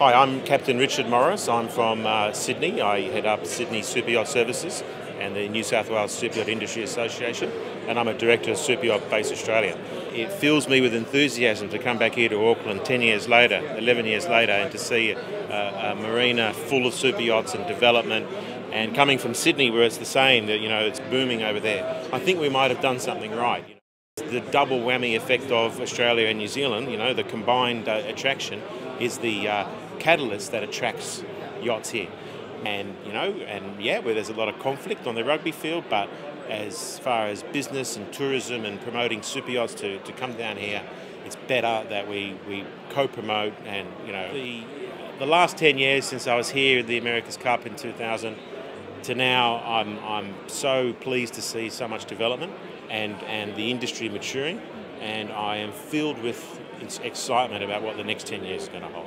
Hi, I'm Captain Richard Morris. I'm from uh, Sydney. I head up Sydney Super Yacht Services and the New South Wales Super Yacht Industry Association, and I'm a director of Super Yacht Base Australia. It fills me with enthusiasm to come back here to Auckland 10 years later, 11 years later, and to see a, a marina full of super yachts and development. And coming from Sydney, where it's the same, that you know it's booming over there, I think we might have done something right. The double whammy effect of Australia and New Zealand, you know, the combined uh, attraction, is the uh, catalyst that attracts yachts here. And, you know, and yeah, where there's a lot of conflict on the rugby field, but as far as business and tourism and promoting super yachts to, to come down here, it's better that we, we co-promote and, you know, the, the last 10 years since I was here at the America's Cup in 2000 to now, I'm, I'm so pleased to see so much development and, and the industry maturing and I am filled with excitement about what the next 10 years is going to hold.